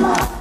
Come on.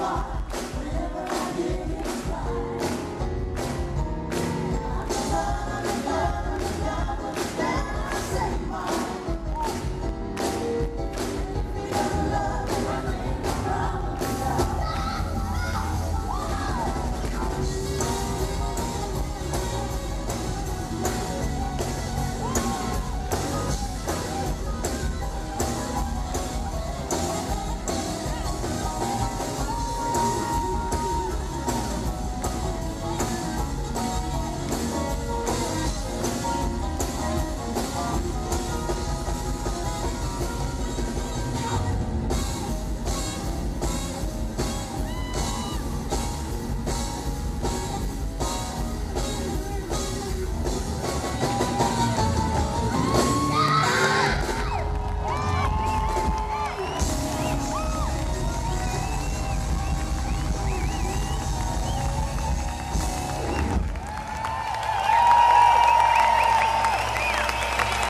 错。